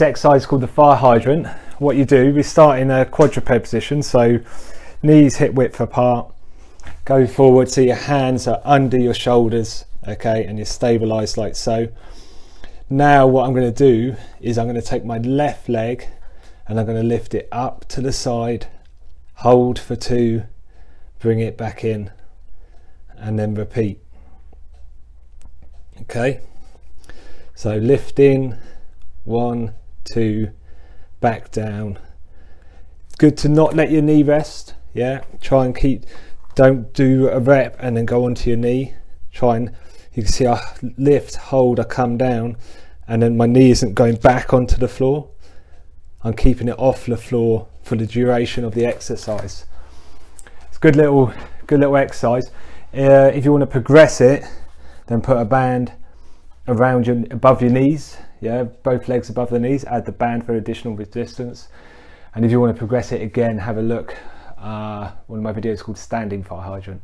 This exercise is called the fire hydrant. What you do, we start in a quadruped position, so knees hip width apart, go forward so your hands are under your shoulders, okay, and you're stabilized like so. Now what I'm going to do is I'm going to take my left leg and I'm going to lift it up to the side, hold for two, bring it back in, and then repeat. Okay, so lift in, one, two, back down. good to not let your knee rest. Yeah, try and keep, don't do a rep and then go onto your knee. Try and, you can see I lift, hold, I come down, and then my knee isn't going back onto the floor. I'm keeping it off the floor for the duration of the exercise. It's a good little, good little exercise. Uh, if you want to progress it, then put a band around your above your knees yeah both legs above the knees add the band for additional resistance. And if you want to progress it again have a look. Uh, one of my videos called standing fire hydrant